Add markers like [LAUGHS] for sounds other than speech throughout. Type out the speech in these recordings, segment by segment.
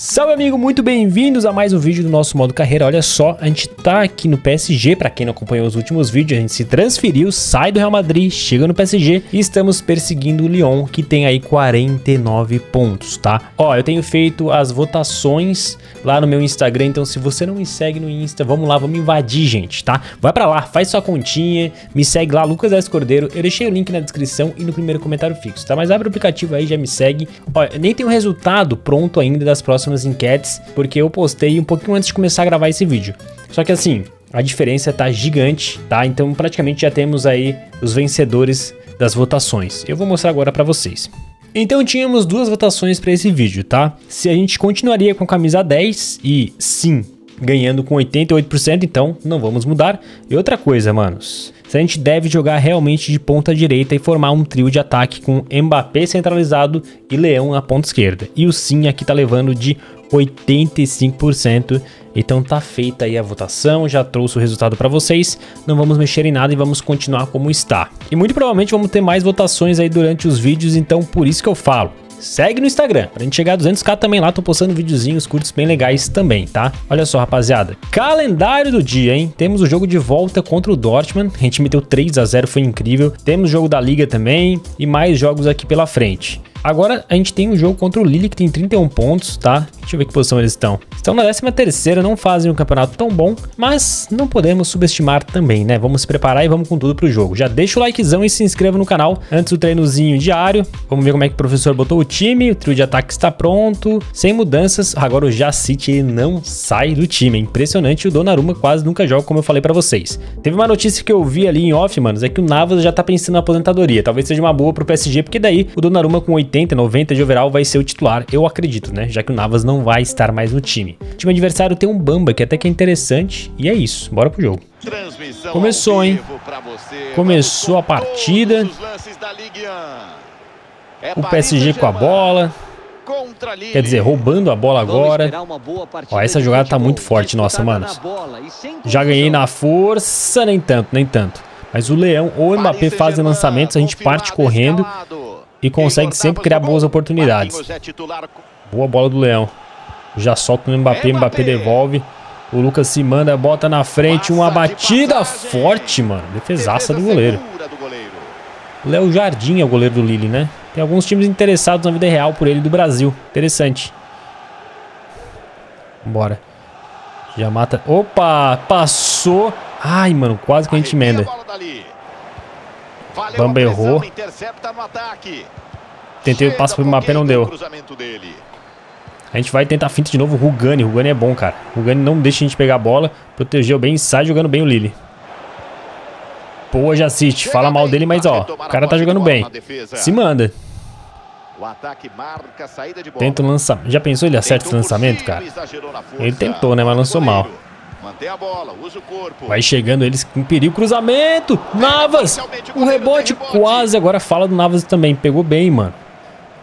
Salve amigo, muito bem-vindos a mais um vídeo do nosso modo carreira. Olha só, a gente tá aqui no PSG, para quem não acompanhou os últimos vídeos, a gente se transferiu, sai do Real Madrid, chega no PSG e estamos perseguindo o Lyon, que tem aí 49 pontos, tá? Ó, eu tenho feito as votações lá no meu Instagram, então se você não me segue no Insta, vamos lá, vamos invadir, gente, tá? Vai para lá, faz sua continha, me segue lá, Lucas S. Cordeiro, eu deixei o link na descrição e no primeiro comentário fixo, tá? Mas abre o aplicativo aí, já me segue. Ó, nem tem o resultado pronto ainda das próximas próximas enquetes, porque eu postei um pouquinho antes de começar a gravar esse vídeo. Só que assim, a diferença tá gigante, tá? Então praticamente já temos aí os vencedores das votações. Eu vou mostrar agora para vocês. Então tínhamos duas votações para esse vídeo, tá? Se a gente continuaria com a camisa 10 e sim, ganhando com 88%, então não vamos mudar. E outra coisa, manos, se a gente deve jogar realmente de ponta direita e formar um trio de ataque com Mbappé centralizado e Leão na ponta esquerda. E o sim aqui tá levando de 85%. Então tá feita aí a votação, já trouxe o resultado para vocês. Não vamos mexer em nada e vamos continuar como está. E muito provavelmente vamos ter mais votações aí durante os vídeos, então por isso que eu falo segue no Instagram. Pra gente chegar a 200k também lá, tô postando videozinhos curtos bem legais também, tá? Olha só, rapaziada. Calendário do dia, hein? Temos o jogo de volta contra o Dortmund. A gente meteu 3 a 0 foi incrível. Temos o jogo da Liga também e mais jogos aqui pela frente. Agora a gente tem um jogo contra o Lille que tem 31 pontos, tá? Deixa eu ver que posição eles estão. Estão na 13 terceira, não fazem um campeonato tão bom, mas não podemos subestimar também, né? Vamos se preparar e vamos com tudo pro jogo. Já deixa o likezão e se inscreva no canal antes do treinozinho diário. Vamos ver como é que o professor botou o time, o trio de ataque está pronto, sem mudanças. Agora o Jacite não sai do time, é impressionante. O Donnarumma quase nunca joga, como eu falei para vocês. Teve uma notícia que eu vi ali em off, manos, é que o Navas já tá pensando na aposentadoria. Talvez seja uma boa pro PSG, porque daí o Donnarumma com 80, 90 de overall vai ser o titular, eu acredito, né? Já que o Navas não vai estar mais no time. O time adversário tem um Bamba, que até que é interessante, e é isso. Bora pro jogo. Começou, hein? Começou a partida. É o PSG com a bola. Quer dizer, roubando a bola agora. Ó, essa jogada tá muito forte, nossa, manos. Já ganhei na força, nem tanto, nem tanto. Mas o Leão ou o Mbappé fazem lançamentos, a gente parte correndo e consegue sempre criar boas oportunidades. Boa bola do Leão. Já solta o Mbappé, Mbappé devolve. O Lucas se manda, bota na frente, uma batida forte, mano. Defesaça do goleiro. Léo Jardim é o goleiro do Lille, né? Tem alguns times interessados na vida real por ele do Brasil. Interessante. Bora. Já mata. Opa! Passou. Ai, mano, quase que a gente emenda. Bamba errou. Tentei o passo pro Mbappé, não deu. A gente vai tentar finta de novo. Rugani. Rugani é bom, cara. Rugani não deixa a gente pegar a bola. Protegeu bem e sai jogando bem o Lille. Já assiste. Fala mal dele, mas ó, o cara tá jogando bem. Se manda. Tenta o lançamento. Já pensou ele acerta esse lançamento, cara? Ele tentou, né? Mas lançou mal. Vai chegando eles com perigo. Cruzamento! Navas! Um rebote quase. Agora fala do Navas também. Pegou bem, mano.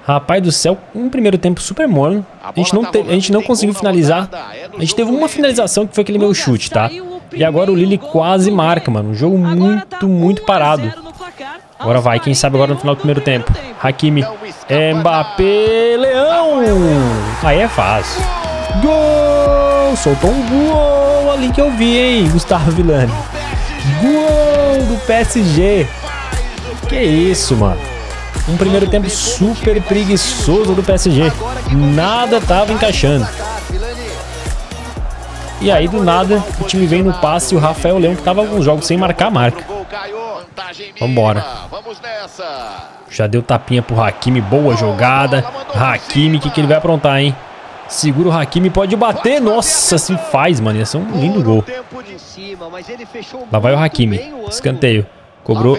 Rapaz do céu, um primeiro tempo super morno. A gente não, tá te, a gente não conseguiu finalizar. É a gente teve uma finalização que foi aquele meu chute, tá? E agora o Lille quase marca, mano. Um jogo tá muito, muito parado. Agora vai, quem sabe agora no final do primeiro tempo. Hakimi. Mbappé, Leão. Aí é fácil. Gol! Soltou um gol ali que eu vi, hein, Gustavo Villani. Gol do PSG. Que isso, mano. Um primeiro tempo super preguiçoso do PSG. Nada tava encaixando. E aí, do nada, o time vem no passe e o Rafael Leão, que tava alguns jogos sem marcar, marca. Vambora. Já deu tapinha pro Hakimi, boa jogada. Hakimi, o que, que ele vai aprontar, hein? Segura o Hakimi, pode bater. Nossa, se faz, mano. Ia ser um lindo gol. Lá vai o Hakimi. Escanteio. Cobrou.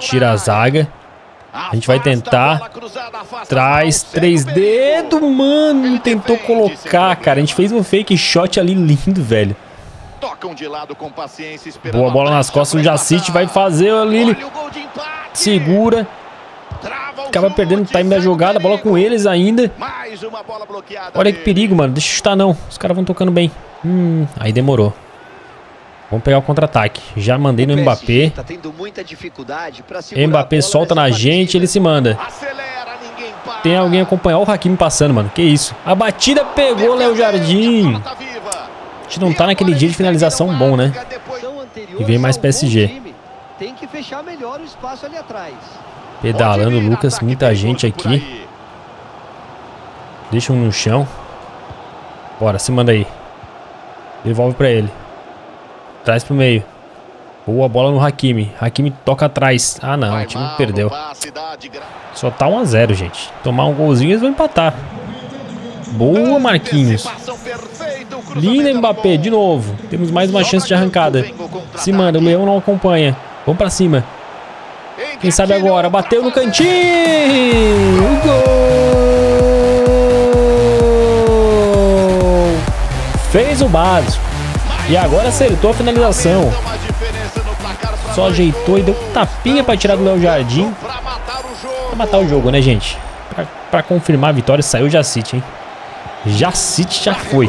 Tira a zaga. A gente vai tentar. Traz três dedos, mano. Tentou colocar, cara. A gente fez um fake shot ali lindo, velho. Boa bola nas costas do Jacite. Vai fazer o Lili. Segura. Acaba perdendo o time da jogada. Bola com eles ainda. Olha que perigo, mano. Deixa eu chutar, não. Os caras vão tocando bem. Hum, aí demorou. Vamos pegar o contra-ataque. Já mandei no Mbappé. Tá Mbappé solta na gente, ele se manda. tem alguém acompanhar o Hakimi passando, mano. Que isso. A batida pegou Léo Jardim. A gente não tá naquele dia de finalização bom, né? E vem mais PSG. Tem que fechar melhor o espaço ali atrás. Pedalando o Lucas, muita gente aqui. Deixa um no chão. Bora, se manda aí. Devolve pra ele. Traz pro meio. Boa bola no Hakimi. Hakimi toca atrás. Ah, não. O time perdeu. Só tá 1x0, gente. Tomar um golzinho eles vão empatar. Boa, Marquinhos. Linda Mbappé, de novo. Temos mais uma chance de arrancada. Se manda, o Leão não acompanha. Vamos pra cima. Quem sabe agora? Bateu no cantinho! Gol! Fez o básico. E agora acertou a finalização. Só ajeitou e deu um tapinha para tirar do Léo Jardim. Pra matar o jogo, né, gente? Pra, pra confirmar a vitória, saiu o Jacite, hein? Jacite já foi.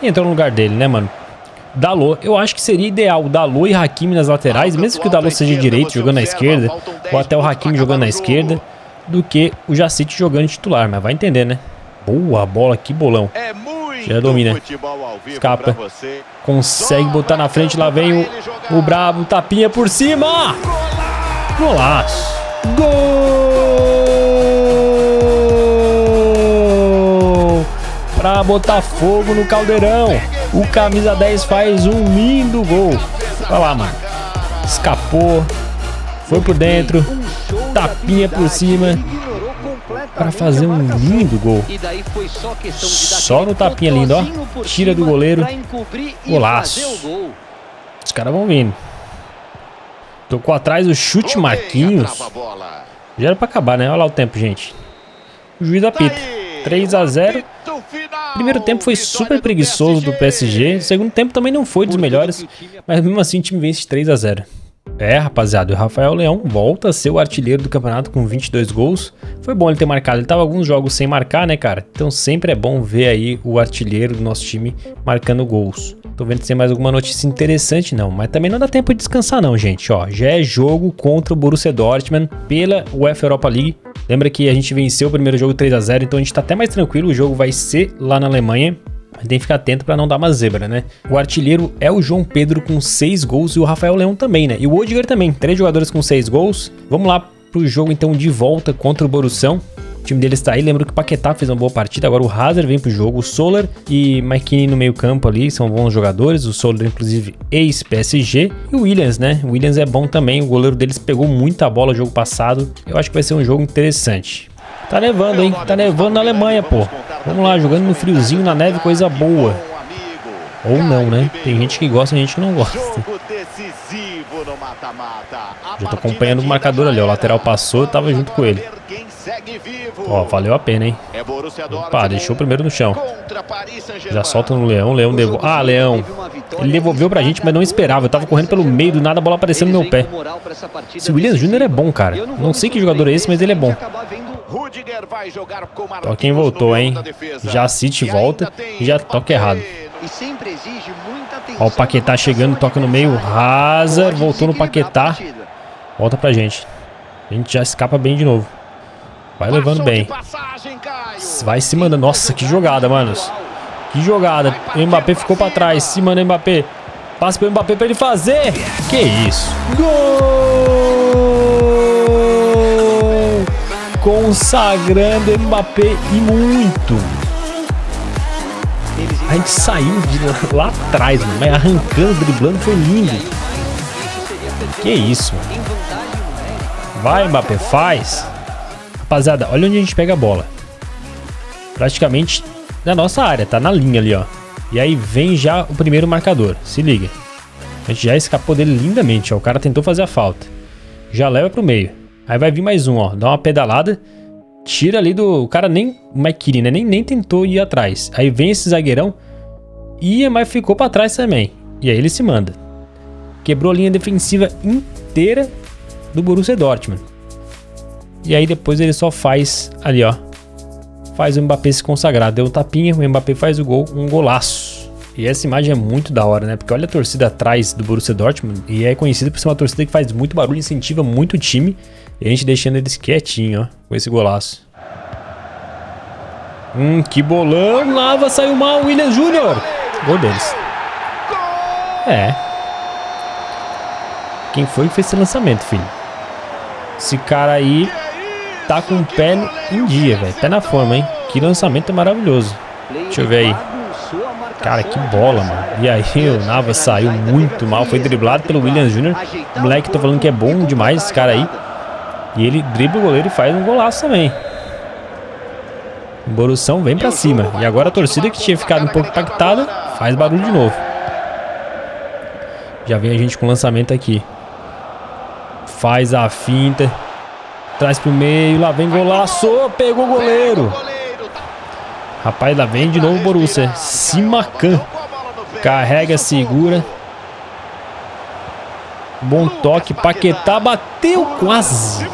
Entrou no lugar dele, né, mano? Dalô, eu acho que seria ideal o Dalô e Hakimi nas laterais, mesmo que o Dalô seja direito jogando na esquerda, ou até o Hakimi jogando na esquerda, do que o Jacite jogando titular, mas vai entender, né? Boa bola, que bolão. É já domina. Escapa. Consegue botar na frente. Lá vem o, o Brabo. Tapinha por cima. Golaço. Gol. Pra botar fogo no caldeirão. O camisa 10 faz um lindo gol. Olha lá, mano. Escapou. Foi por dentro. Tapinha por cima para fazer um lindo gol. Só no tapinha lindo, ó. Tira do goleiro. Golaço. Os caras vão vindo. Tocou atrás o chute Marquinhos. Já era para acabar, né? Olha lá o tempo, gente. O juiz apita. 3 a 0 Primeiro tempo foi super preguiçoso do PSG. Segundo tempo também não foi dos melhores. Mas mesmo assim o time vence 3 a 0 é, rapaziada, o Rafael Leão volta a ser o artilheiro do campeonato com 22 gols. Foi bom ele ter marcado, ele tava alguns jogos sem marcar, né, cara? Então sempre é bom ver aí o artilheiro do nosso time marcando gols. Tô vendo se tem mais alguma notícia interessante, não. Mas também não dá tempo de descansar, não, gente. Ó, já é jogo contra o Borussia Dortmund pela UEFA Europa League. Lembra que a gente venceu o primeiro jogo 3 a 0 então a gente tá até mais tranquilo. O jogo vai ser lá na Alemanha. Tem que ficar atento para não dar uma zebra, né? O artilheiro é o João Pedro com 6 gols e o Rafael Leão também, né? E o Odiger também, três jogadores com 6 gols. Vamos lá pro jogo então de volta contra o Borussão. O time deles está aí, lembro que o Paquetá fez uma boa partida, agora o Hazard vem pro jogo, o Solar e McKinney no meio campo ali, são bons jogadores, o Solar inclusive ex-PSG e o Williams, né? O Williams é bom também, o goleiro deles pegou muita bola no jogo passado, eu acho que vai ser um jogo interessante. Tá nevando, hein? Tá nevando na Alemanha, pô. Vamos lá, jogando no friozinho, na neve, coisa boa. Ou não, né? Tem gente que gosta, gente que não gosta. Já tô acompanhando o marcador ali, ó. O lateral passou, eu tava junto com ele. Ó, valeu a pena, hein? Opa, deixou o primeiro no chão. Já solta no Leão, Leão devolve. Ah, Leão. Ele devolveu pra gente, mas não esperava. Eu tava correndo pelo meio do nada, a bola apareceu no meu pé. Esse Williams Jr. é bom, cara. Não sei que jogador é esse, mas ele é bom. Toquem voltou, hein? Já City volta e já toca errado. Ó, o Paquetá chegando, toca no meio. Hazard voltou no Paquetá. Volta pra gente. A gente já escapa bem de novo. Vai levando bem. Vai se mandando. Nossa, que jogada, manos. Que jogada. O Mbappé ficou pra trás. Se manda Mbappé. Passa pro Mbappé pra ele fazer. Que isso. Gol! consagrando Mbappé e muito. A gente saiu de lá atrás, mano, mas arrancando, driblando, foi lindo. Que isso, mano. Vai, Mbappé, faz. Rapaziada, olha onde a gente pega a bola. Praticamente na nossa área, tá na linha ali, ó. E aí vem já o primeiro marcador, se liga. A gente já escapou dele lindamente, ó. O cara tentou fazer a falta. Já leva pro meio. Aí vai vir mais um, ó. Dá uma pedalada. Tira ali do... O cara nem... O McKinney, né? Nem, nem tentou ir atrás. Aí vem esse zagueirão. Ia, mas ficou pra trás também. E aí ele se manda. Quebrou a linha defensiva inteira do Borussia Dortmund. E aí depois ele só faz ali, ó. Faz o Mbappé se consagrar. Deu um tapinha, o Mbappé faz o gol. Um golaço. E essa imagem é muito da hora, né? Porque olha a torcida atrás do Borussia Dortmund e é conhecida por ser uma torcida que faz muito barulho, incentiva muito o time. E a gente deixando eles quietinho, ó, com esse golaço. Hum, que bolão. Lava saiu mal. Williams Júnior. Gol deles. É. Quem foi que fez esse lançamento, filho? Esse cara aí tá com o pé em dia, velho. Pé na forma, hein? Que lançamento maravilhoso. Deixa eu ver aí. Cara, que bola, mano. E aí [LAUGHS] o Navas saiu muito mal. Foi driblado pelo Williams Jr. O moleque, tô falando que é bom demais esse cara aí. E ele dribla o goleiro e faz um golaço também. O Borussão vem pra cima. E agora a torcida que tinha ficado um pouco impactada faz barulho de novo. Já vem a gente com lançamento aqui. Faz a finta. Traz pro meio. Lá vem golaço. Pegou o goleiro. Rapaz, lá vem de novo o Borussia. Simacan. Carrega, segura. Bom toque. Paquetá bateu quase.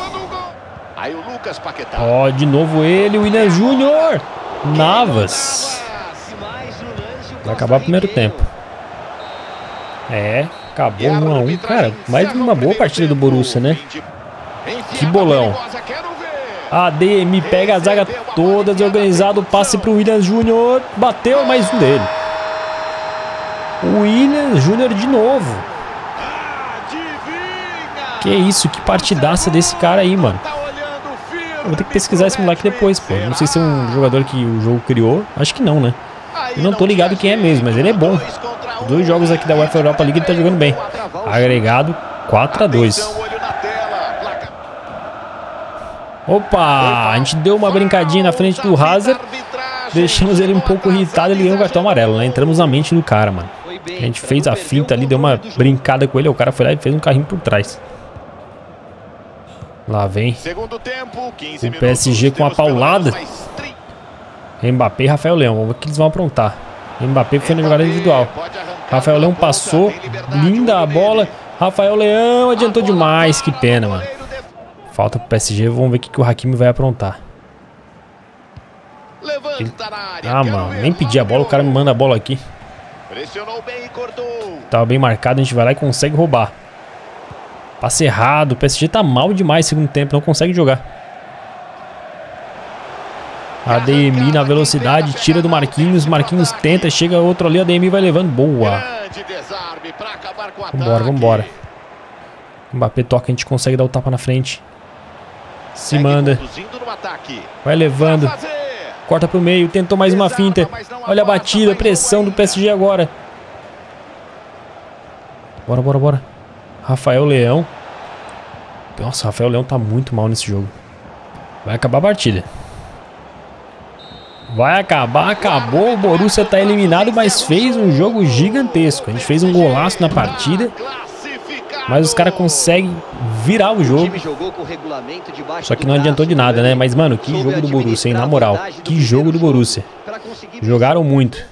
Ó, de novo ele, o William Júnior. Navas. Vai acabar o primeiro tempo. É, acabou 1 um a 1 um. Cara, mais uma boa partida do Borussia, né? Que bolão. A ADM pega a zaga toda desorganizado. Passe para o Williams Júnior. Bateu mais um dele. O Williams Júnior de novo. Que isso, que partidaça desse cara aí, mano. Eu vou ter que pesquisar esse moleque depois, pô. Não sei se é um jogador que o jogo criou. Acho que não, né? Eu não tô ligado quem é mesmo, mas ele é bom. Dois jogos aqui da UEFA Europa League ele tá jogando bem. Agregado 4 a 2 Opa, a gente deu uma brincadinha na frente do Hazard. Deixamos ele um pouco irritado, ele ganhou o cartão amarelo, né? Entramos na mente do cara, mano. A gente fez a finta ali, deu uma brincada com ele, o cara foi lá e fez um carrinho por trás. Lá vem o PSG com a paulada. Mbappé e Rafael Leão. Vamos ver o que eles vão aprontar. Mbappé foi na jogada individual. Rafael Leão passou. Linda a bola. Rafael Leão adiantou demais. Que pena, mano. Falta pro PSG. Vamos ver o que, que o Hakimi vai aprontar. Ele... Ah, mano. Nem pedi a bola. O cara me manda a bola aqui. Tava bem marcado. A gente vai lá e consegue roubar. Passe errado. O PSG tá mal demais no segundo tempo. Não consegue jogar. ADM na velocidade. Tira do Marquinhos. Marquinhos tenta. Chega outro ali. ADM vai levando. Boa. Vambora, vambora. Mbappé toca. A gente consegue dar o tapa na frente. Se manda. Vai levando. Corta pro meio. Tentou mais uma finta. Olha a batida. Pressão do PSG agora. Bora, bora, bora. Rafael Leão. Nossa, Rafael Leão tá muito mal nesse jogo. Vai acabar a partida. Vai acabar, acabou. O Borussia tá eliminado, mas fez um jogo gigantesco. A gente fez um golaço na partida. Mas os caras conseguem virar o jogo. Só que não adiantou de nada, né? Mas, mano, que jogo do Borussia, hein? Na moral, que jogo do Borussia. Jogaram muito.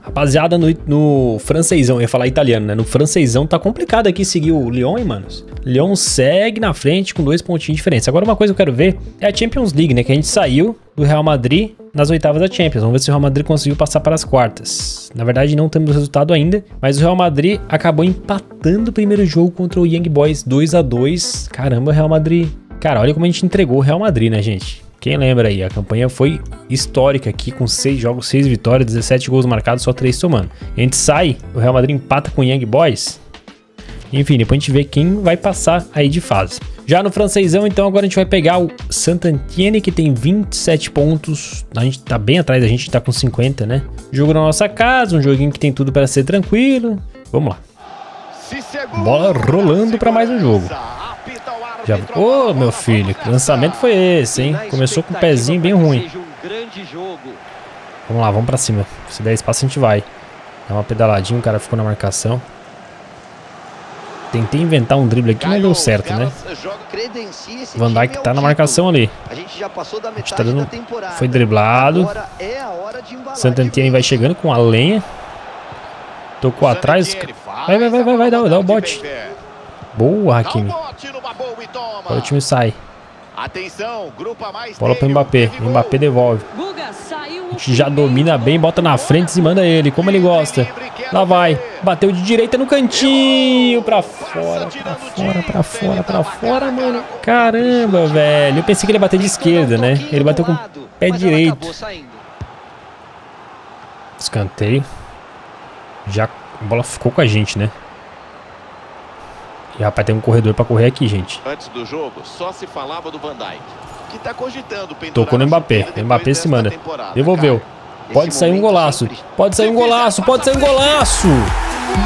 Rapaziada, no, no francesão, eu ia falar italiano, né? No francesão tá complicado aqui seguir o Lyon, hein, manos? Lyon segue na frente com dois pontinhos de diferença. Agora, uma coisa que eu quero ver é a Champions League, né? Que a gente saiu do Real Madrid nas oitavas da Champions. Vamos ver se o Real Madrid conseguiu passar para as quartas. Na verdade, não temos resultado ainda, mas o Real Madrid acabou empatando o primeiro jogo contra o Young Boys 2 a 2 Caramba, o Real Madrid. Cara, olha como a gente entregou o Real Madrid, né, gente? Quem lembra aí, a campanha foi histórica aqui, com 6 jogos, 6 vitórias, 17 gols marcados, só 3 tomando. A gente sai, o Real Madrid empata com o Young Boys. Enfim, depois a gente vê quem vai passar aí de fase. Já no francesão, então, agora a gente vai pegar o Saint-Etienne, que tem 27 pontos. A gente tá bem atrás, a gente tá com 50, né? Jogo na nossa casa, um joguinho que tem tudo para ser tranquilo. Vamos lá. Bola rolando para mais um jogo. Já... Ô, oh, meu filho, que lançamento foi esse, hein? Começou com o pezinho bem ruim. Vamos lá, vamos pra cima. Se der espaço, a gente vai. Dá uma pedaladinha, o cara ficou na marcação. Tentei inventar um drible aqui, mas deu certo, né? Van Dijk tá na marcação ali. A gente tá dando... Foi driblado. Santantini vai chegando com a lenha. Tocou atrás. Vai, vai, vai, vai, vai, dá, dá o bote. Boa, Hakimi. Agora o time sai. Bola para Mbappé. Mbappé devolve. A gente já domina bem, bota na frente e manda ele, como ele gosta. Lá vai. Bateu de direita no cantinho. Pra fora, pra fora, pra fora, pra fora, mano. Caramba, velho. Eu pensei que ele ia bater de esquerda, né? Ele bateu com o pé direito. Escanteio. Já a bola ficou com a gente, né? E rapaz, tem um corredor pra correr aqui, gente. Antes do jogo, só se falava do Van Dijk, que tá cogitando Tocou no Mbappé. Mbappé se manda. Devolveu. Pode sair um golaço. Pode sair um golaço. Pode sair um golaço.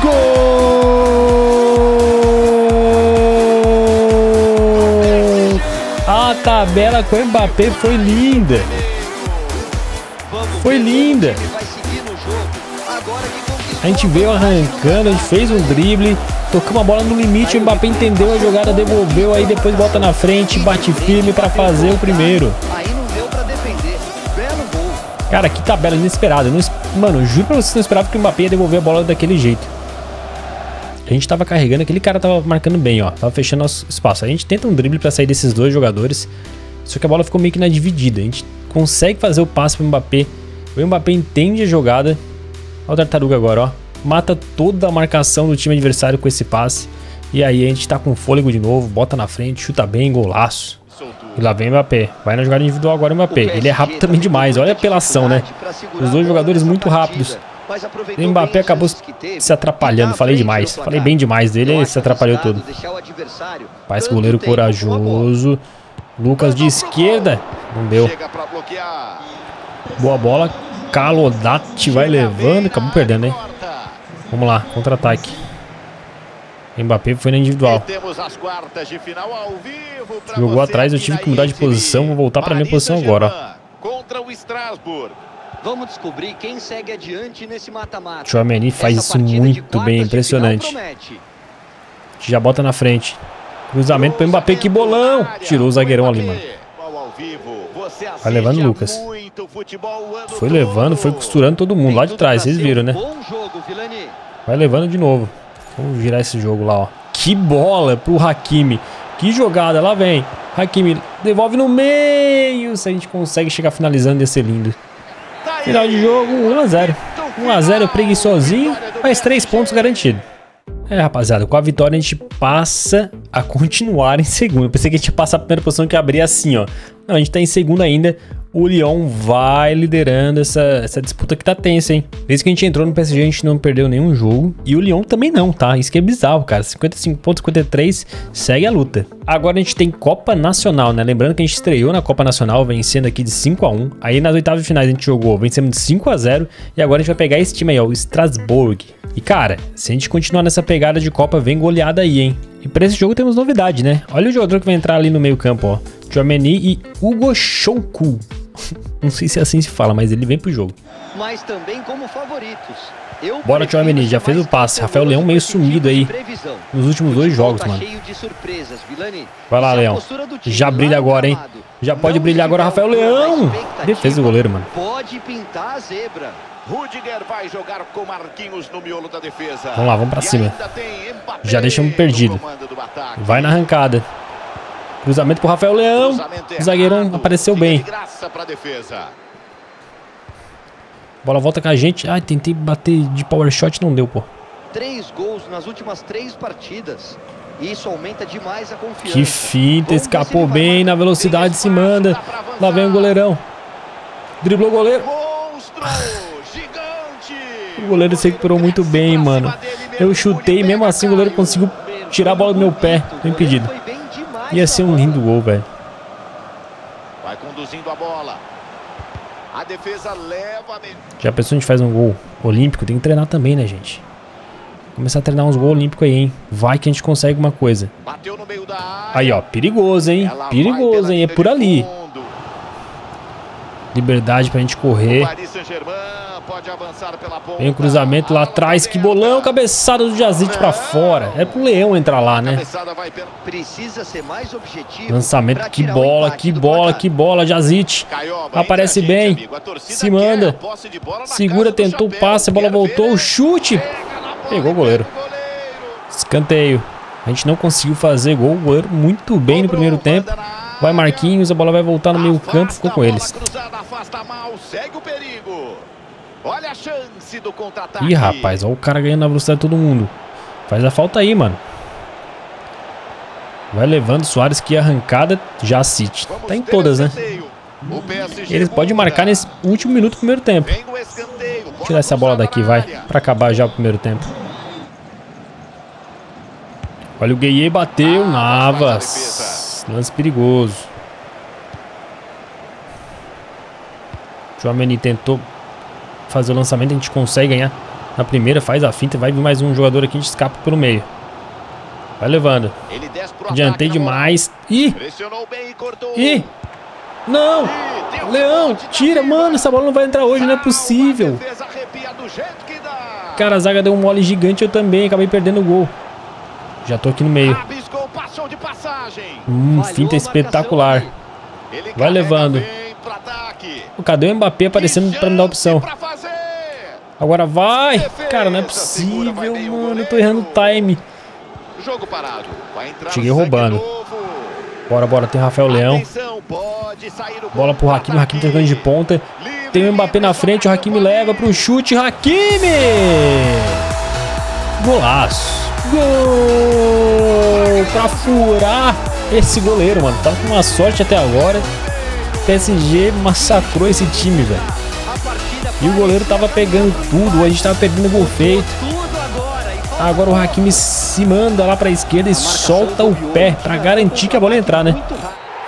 Gol! A tabela com o Mbappé foi linda. Foi linda. A gente veio arrancando, a gente fez um drible, tocamos a bola no limite, o Mbappé entendeu a jogada, devolveu, aí depois bota na frente, bate firme para fazer o primeiro. Aí não deu para defender. Belo gol. Cara, que tabela inesperada. Não, mano, juro pra vocês, não esperava que o Mbappé ia devolver a bola daquele jeito. A gente tava carregando, aquele cara tava marcando bem, ó. Tava fechando nosso espaço. A gente tenta um drible para sair desses dois jogadores. Só que a bola ficou meio que na dividida. A gente consegue fazer o passe pro Mbappé. O Mbappé entende a jogada. Olha o Tartaruga agora, ó. Mata toda a marcação do time adversário com esse passe. E aí a gente tá com fôlego de novo, bota na frente, chuta bem, golaço. E lá vem o Mbappé. Vai na jogada individual agora o Mbappé. Ele é rápido também demais. Olha a apelação, né? Os dois jogadores muito rápidos. O Mbappé acabou se atrapalhando. Falei demais. Falei bem demais dele. Ele se atrapalhou todo. Faz goleiro corajoso. Lucas de esquerda. Não deu. Boa bola. Calodati vai levando. Acabou perdendo, hein? Vamos lá, contra-ataque. Mbappé foi na individual. Jogou atrás, eu tive que mudar de posição. Vou voltar para minha posição agora. Contra o Strasbourg. Vamos descobrir quem segue adiante nesse mata-mata. Chouameni faz isso muito bem, impressionante. Já bota na frente. Cruzamento para Mbappé, que bolão! Tirou o zagueirão ali, mano. Vai levando o Lucas. Foi levando, foi costurando todo mundo lá de trás, vocês viram, né? Vai levando de novo. Vamos virar esse jogo lá, ó. Que bola pro Hakimi. Que jogada, lá vem. Hakimi devolve no meio. Se a gente consegue chegar finalizando, ia ser lindo. Final de jogo, 1x0. 1x0 preguiçosinho, mas 3 pontos garantidos. É, rapaziada, com a vitória a gente passa a continuar em segundo. Eu pensei que a gente ia passar a primeira posição que abria assim, ó. Não, a gente tá em segundo ainda o Lyon vai liderando essa, essa disputa que tá tensa, hein? Desde que a gente entrou no PSG, a gente não perdeu nenhum jogo. E o Lyon também não, tá? Isso que é bizarro, cara. 55.53 segue a luta. Agora a gente tem Copa Nacional, né? Lembrando que a gente estreou na Copa Nacional, vencendo aqui de 5 a 1 Aí nas oitavas de finais a gente jogou, vencemos de 5 a 0 E agora a gente vai pegar esse time aí, ó, o Strasbourg. E cara, se a gente continuar nessa pegada de Copa, vem goleada aí, hein? E pra esse jogo temos novidade, né? Olha o jogador que vai entrar ali no meio campo, ó. Jomeni e Hugo Shonku. Não sei se é assim se fala, mas ele vem pro jogo. Mas também como favoritos. Eu Bora, Tchouameni, já fez o passe. Rafael Leão meio sumido aí nos últimos dois jogos, mano. Vai lá, Leão. Já brilha agora, hein? Já pode brilhar agora, Rafael Leão. Defesa do goleiro, mano. Pode pintar a zebra. Rudiger vai jogar com Marquinhos no miolo da defesa. Vamos lá, vamos pra cima. Já deixamos perdido. Vai na arrancada. Cruzamento pro Rafael Leão. O zagueirão apareceu bem. Bola volta com a gente. Ai, tentei bater de power shot, não deu, pô. Três gols nas últimas três partidas. Isso aumenta demais a confiança. Que finta, escapou bem na velocidade, se manda. Lá vem o goleirão. Driblou o goleiro. O goleiro se recuperou muito bem, mano. Eu chutei, mesmo assim o goleiro conseguiu tirar a bola do meu pé. Impedido. Ia ser um lindo gol, velho. Vai conduzindo a bola. A defesa leva. Já pensou a gente faz um gol olímpico? Tem que treinar também, né, gente? Começar a treinar uns gols olímpicos aí, hein? Vai que a gente consegue uma coisa. Aí, ó, perigoso, hein? Perigoso, hein? É por ali. Liberdade pra gente correr. Vem o cruzamento lá atrás. Que bolão, cabeçada do Jazite pra fora. É pro Leão entrar lá, né? Lançamento, que bola, que bola, que bola. Jazite aparece bem. Se manda. Segura, tentou o passe, a bola voltou. O chute. Pegou o goleiro. Escanteio. A gente não conseguiu fazer gol. O goleiro muito bem no primeiro tempo. Vai Marquinhos, a bola vai voltar no meio campo. Ficou com eles. O. Olha a chance do contra-ataque. Ih, rapaz, olha o cara ganhando na velocidade de todo mundo. Faz a falta aí, mano. Vai levando Soares que arrancada já City. Tá em todas, né? Eles podem marcar nesse último minuto do primeiro tempo. Tirar essa bola daqui, vai. Pra acabar já o primeiro tempo. Olha o Gueye bateu. Navas. Lance perigoso. Joameni tentou fazer o lançamento. A gente consegue ganhar na primeira. Faz a finta. Vai vir mais um jogador aqui. A gente escapa pelo meio. Vai levando. Adiantei demais. Ih! Ih! Não! Leão, tira, mano, essa bola não vai entrar hoje, não é possível. Cara, a zaga deu um mole gigante, eu também, acabei perdendo o gol. Já tô aqui no meio. Hum, finta espetacular. Vai levando. Cadê o Mbappé aparecendo pra me dar opção? Agora vai! Cara, não é possível, mano, eu tô errando o time. Cheguei roubando. Bora, bora, tem Rafael Leão. Bola pro Hakimi, Hakimi tá jogando de ponta. Tem o Mbappé na frente, o Hakimi leva pro chute, Hakimi! Golaço! Gol! Pra furar esse goleiro, mano. Tava com uma sorte até agora. PSG massacrou esse time, velho. E o goleiro tava pegando tudo, a gente tava perdendo gol feito. Agora o Hakimi se manda lá pra esquerda e solta o pé pra garantir que a bola ia entrar, né?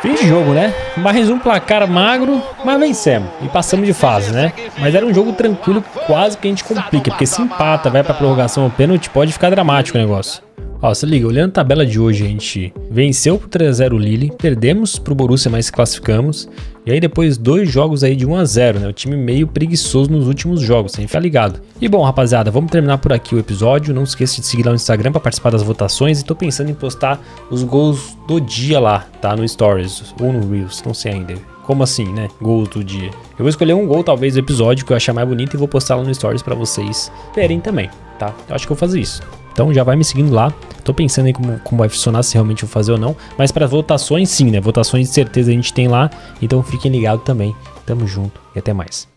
Fim de jogo, né? Mais um placar magro, mas vencemos. E passamos de fase, né? Mas era um jogo tranquilo, quase que a gente complica. Porque se empata, vai pra prorrogação ou pênalti, pode ficar dramático o negócio. Ó, se liga, olhando a tabela de hoje, a gente venceu pro 3x0 o Lille, perdemos pro Borussia, mas classificamos. E aí depois dois jogos aí de 1x0, né? O time meio preguiçoso nos últimos jogos, sem ficar ligado. E bom, rapaziada, vamos terminar por aqui o episódio. Não esqueça de seguir lá no Instagram para participar das votações. E tô pensando em postar os gols do dia lá, tá? No Stories ou no Reels, não sei ainda. Como assim, né? Gol do dia. Eu vou escolher um gol, talvez, do episódio que eu achar mais bonito e vou postar lá no Stories para vocês verem também, tá? Eu acho que eu vou fazer isso. Então já vai me seguindo lá. Tô pensando em como, como vai funcionar, se realmente vou fazer ou não. Mas para votações, sim, né? Votações de certeza a gente tem lá. Então fiquem ligados também. Tamo junto e até mais.